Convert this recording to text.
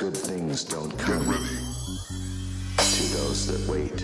good things don't come to those that wait.